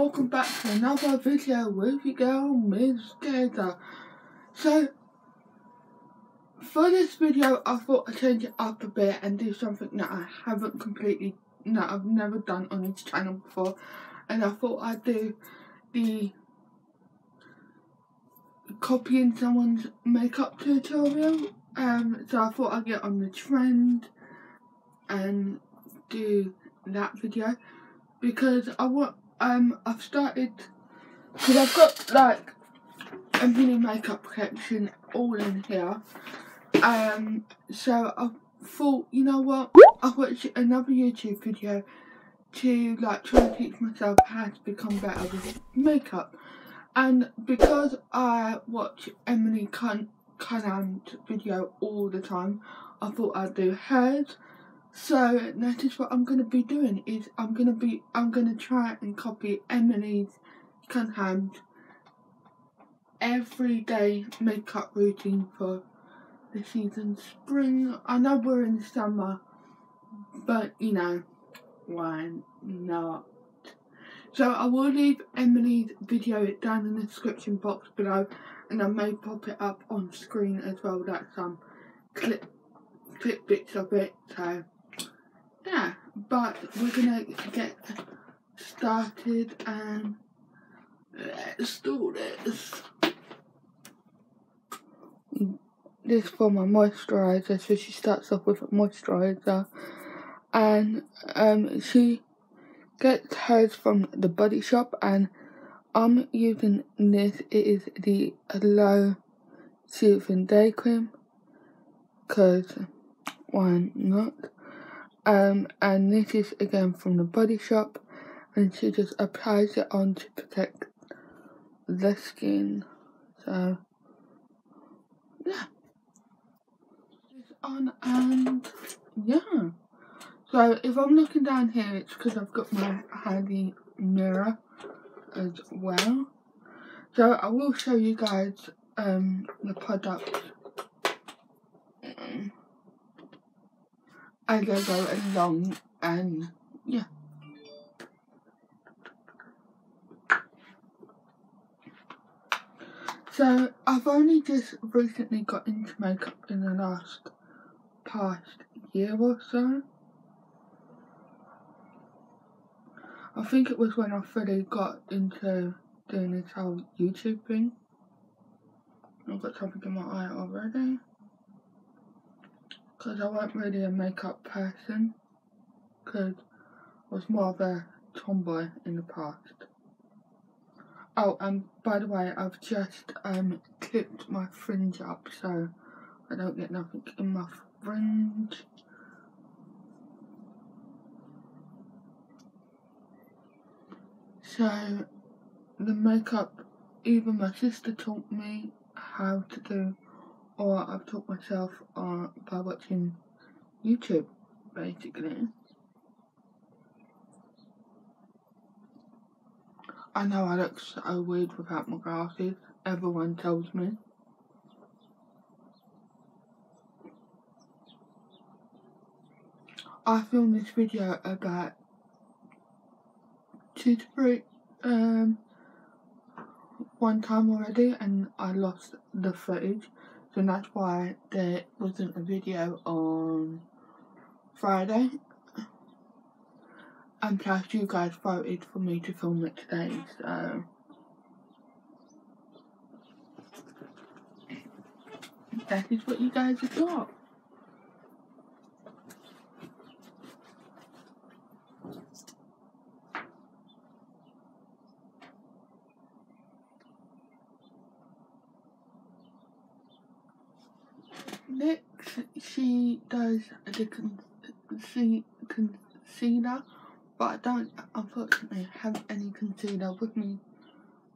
welcome back to another video with your girl Misstezza. So for this video I thought I'd change it up a bit and do something that I haven't completely that I've never done on this channel before and I thought I'd do the copying someone's makeup tutorial um so I thought I'd get on the trend and do that video because I want um I've started because I've got like a mini makeup collection all in here. Um so I thought you know what? I watched another YouTube video to like try and teach myself how to become better with makeup. And because I watch Emily Canham's video all the time I thought I'd do hers so is what I'm gonna be doing is I'm gonna be I'm gonna try and copy Emily's Canham's everyday makeup routine for the season spring. I know we're in summer but you know why not? So I will leave Emily's video down in the description box below and I may pop it up on screen as well. That's some clip clip bits of it so yeah, but we're gonna get started and let's do this. This for my moisturiser, so she starts off with a moisturiser and um, she gets hers from the body shop and I'm using this, it is the Aloe Soothing Day Cream because why not? Um, and this is again from the Body Shop, and she just applies it on to protect the skin. So, yeah. It's on, and yeah. So, if I'm looking down here, it's because I've got my handy mirror as well. So, I will show you guys um, the product I go go along and yeah. So I've only just recently got into makeup in the last past year or so. I think it was when I fully got into doing this whole YouTube thing. I've got something in my eye already because I wasn't really a makeup person because I was more of a tomboy in the past. Oh, and by the way, I've just um, clipped my fringe up so I don't get nothing in my fringe. So, the makeup, even my sister taught me how to do or I've taught myself uh, by watching YouTube, basically. I know I look so weird without my glasses, everyone tells me. I filmed this video about two to three, um, one time already and I lost the footage so that's why there wasn't a video on Friday. And plus you guys voted for me to film it today, so... That is what you guys have got. Next, she does the concealer, but I don't unfortunately have any concealer with me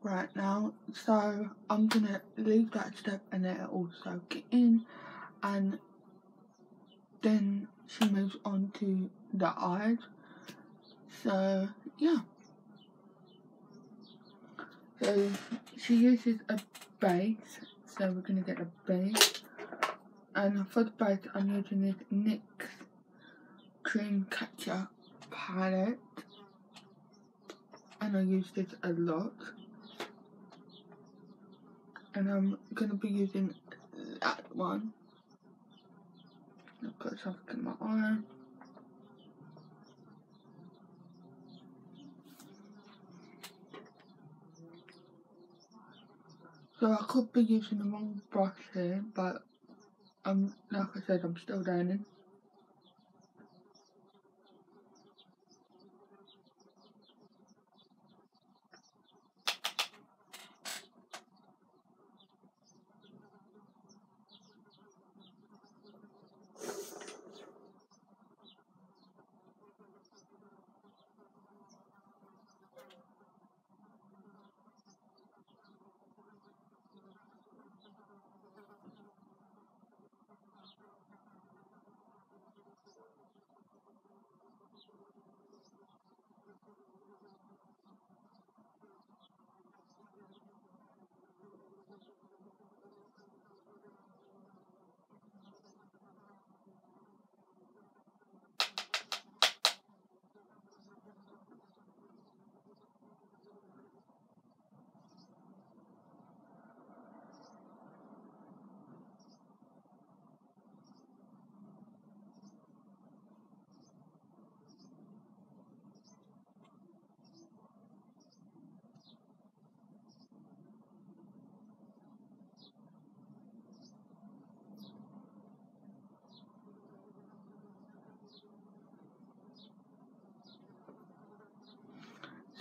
right now, so I'm gonna leave that step and let it soak in, and then she moves on to the eyes. So yeah. So she uses a base, so we're gonna get a base and for the base I'm using this NYX Dreamcatcher palette and I use this a lot. And I'm gonna be using that one. I've got something in my eye. So I could be using the wrong brush here, but um, like I said, I'm still learning.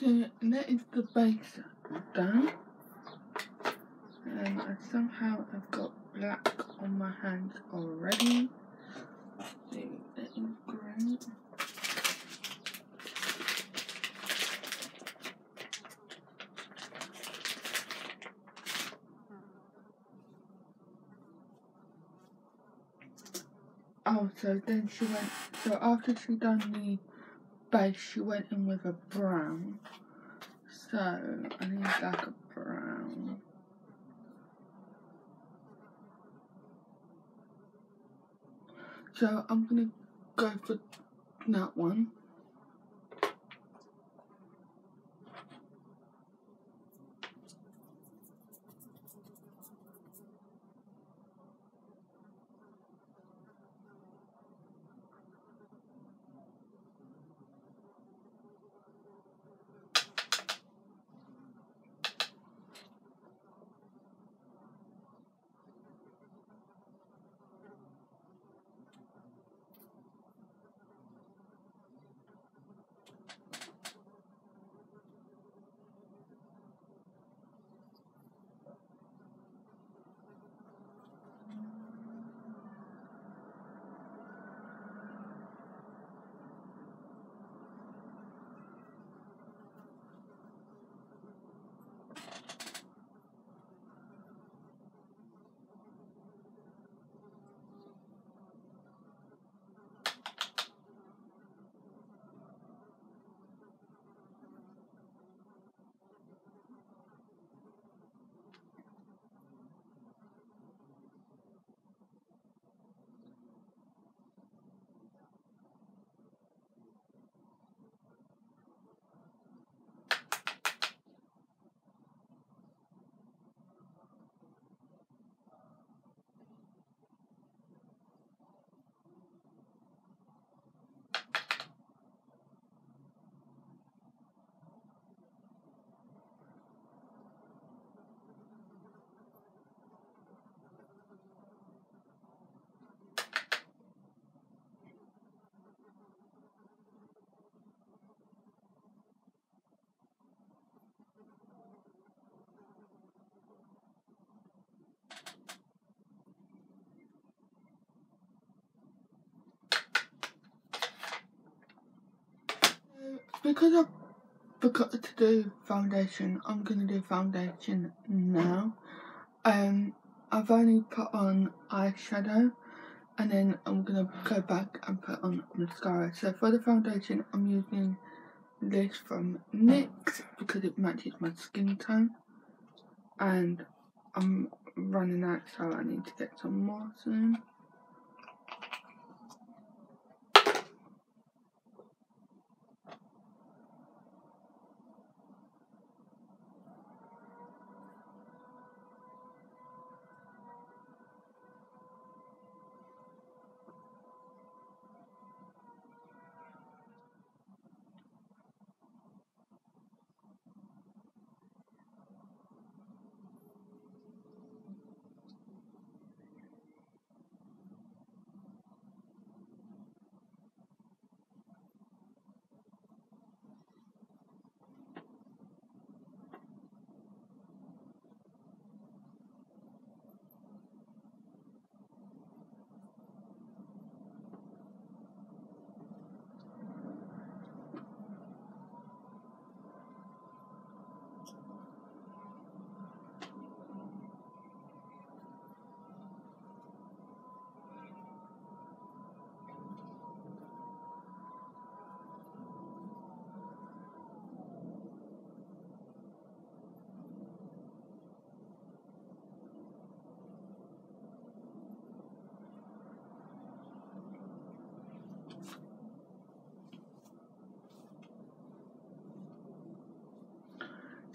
So that is the base done. Um, and somehow I've got black on my hands already. So that is great. Oh, so then she went, so after she done the base, she went in with a brown. So, I need like brown. So, I'm gonna go for that one. Because I forgot to do foundation, I'm gonna do foundation now. Um, I've only put on eyeshadow and then I'm gonna go back and put on mascara. So for the foundation, I'm using this from NYX because it matches my skin tone and I'm running out so I need to get some more soon.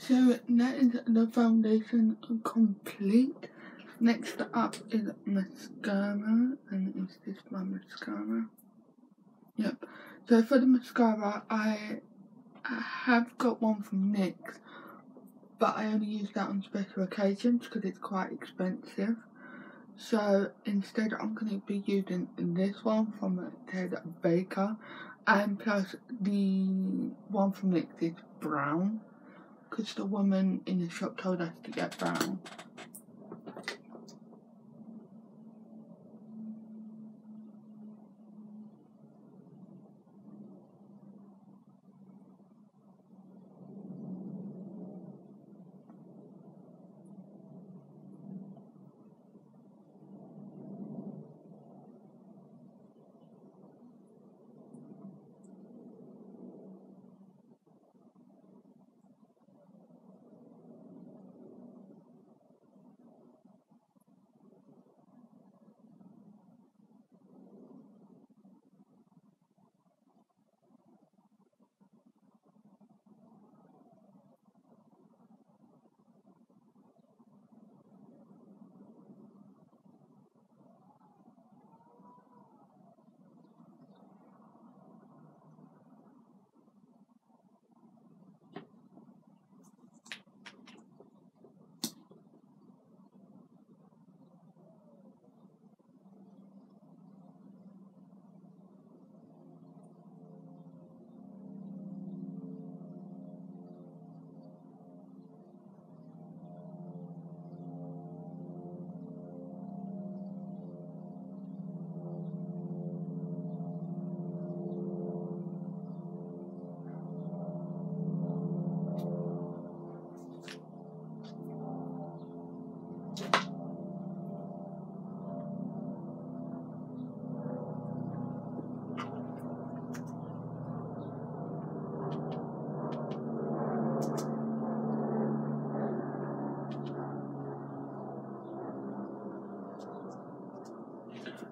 So that is the foundation complete. Next up is mascara, and is this my mascara? Yep. So for the mascara, I have got one from NYX, but I only use that on special occasions because it's quite expensive. So instead, I'm going to be using this one from Ted Baker, and plus the one from NYX is brown because the woman in the shop told us to get brown.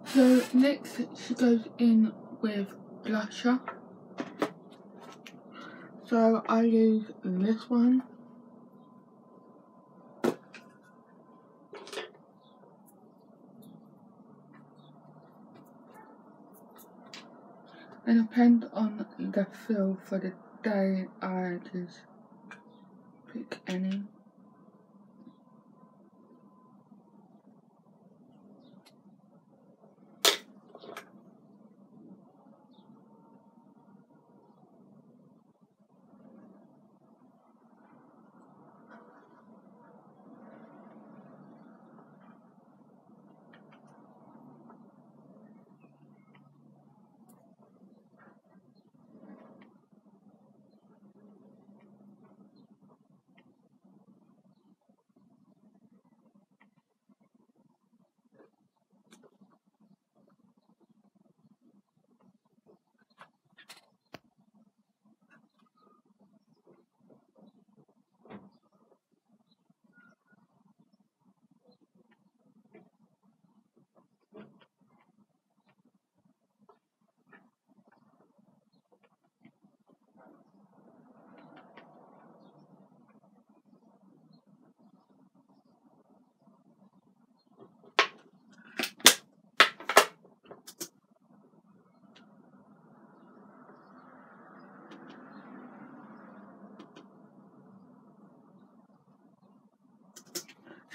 So next she goes in with blusher. So I use this one. And depends on the feel for the day, I just pick any.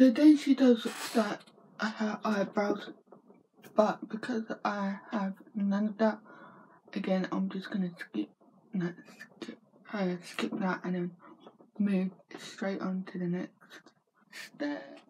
So then she does that at her eyebrows, but because I have none of that, again I'm just gonna skip that, skip, uh, skip that and then move straight on to the next step.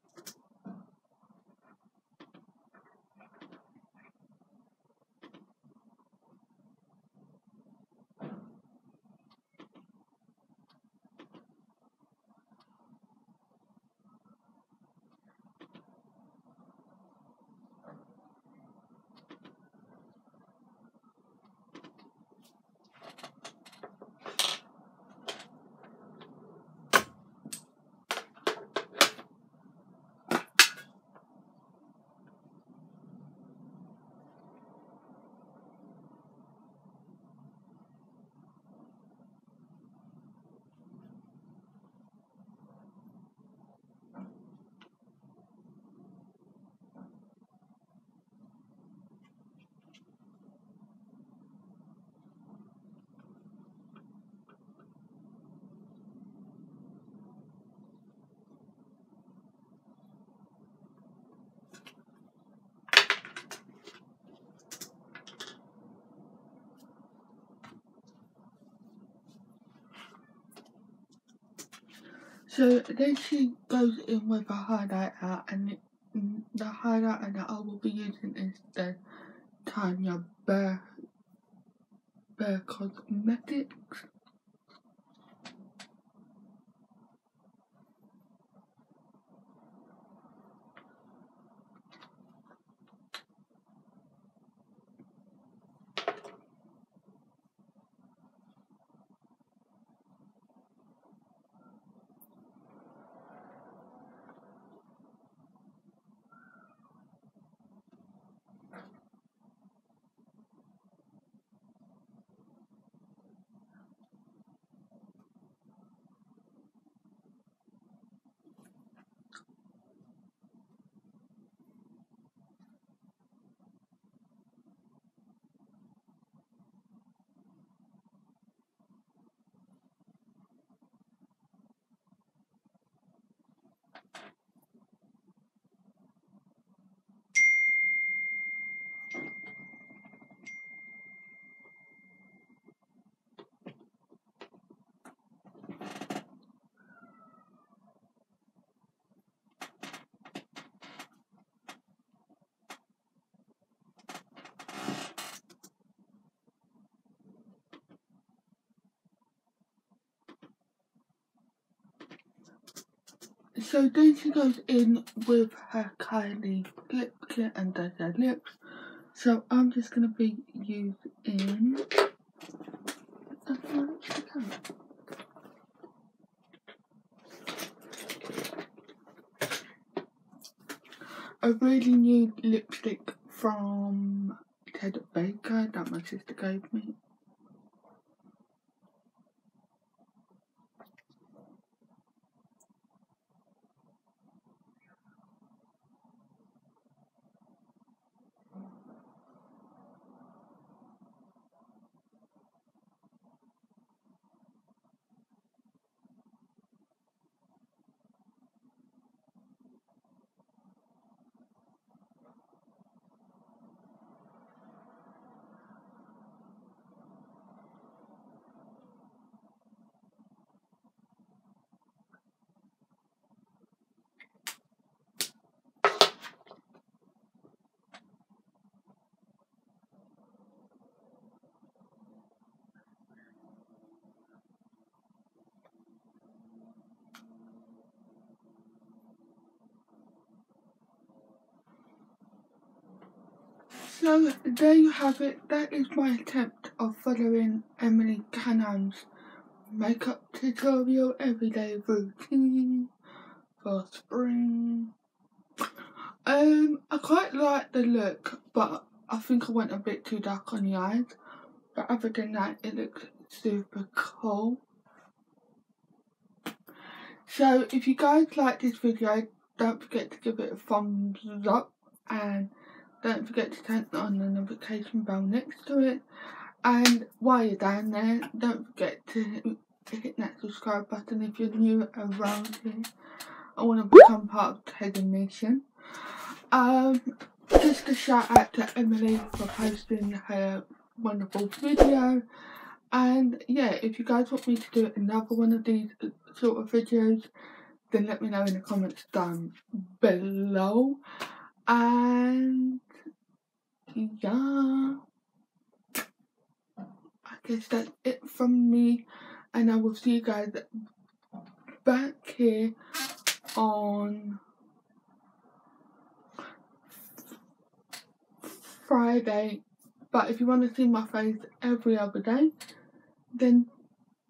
So then she goes in with a highlighter and the highlighter that I will be using is the Tanya Burr, Burr Cosmetics. So then she goes in with her Kylie lip kit and does her lips. So I'm just gonna be using a really new lipstick from Ted Baker that my sister gave me. So there you have it. That is my attempt of following Emily Canham's makeup tutorial everyday routine for spring. Um, I quite like the look, but I think I went a bit too dark on the eyes. But other than that, it looks super cool. So if you guys like this video, don't forget to give it a thumbs up and don't forget to turn on the notification bell next to it. And while you're down there, don't forget to hit that subscribe button if you're new around here. I want to become part of Teddy Nation. Um, just a shout out to Emily for posting her wonderful video. And yeah, if you guys want me to do another one of these sort of videos, then let me know in the comments down below. And yeah, I guess that's it from me, and I will see you guys back here on Friday. But if you want to see my face every other day, then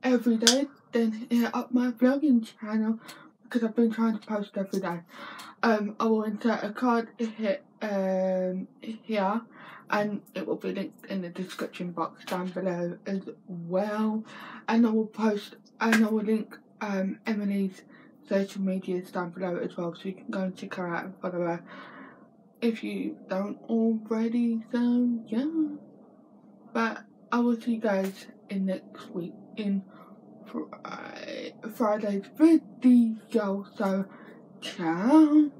every day, then hit up my vlogging channel because I've been trying to post every day. Um, I will insert a card here, um, here and it will be linked in the description box down below as well. And I will post and I will link um, Emily's social medias down below as well so you can go and check her out and follow her if you don't already. So yeah, but I will see you guys in next week in Friday's video. So ciao.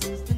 This is the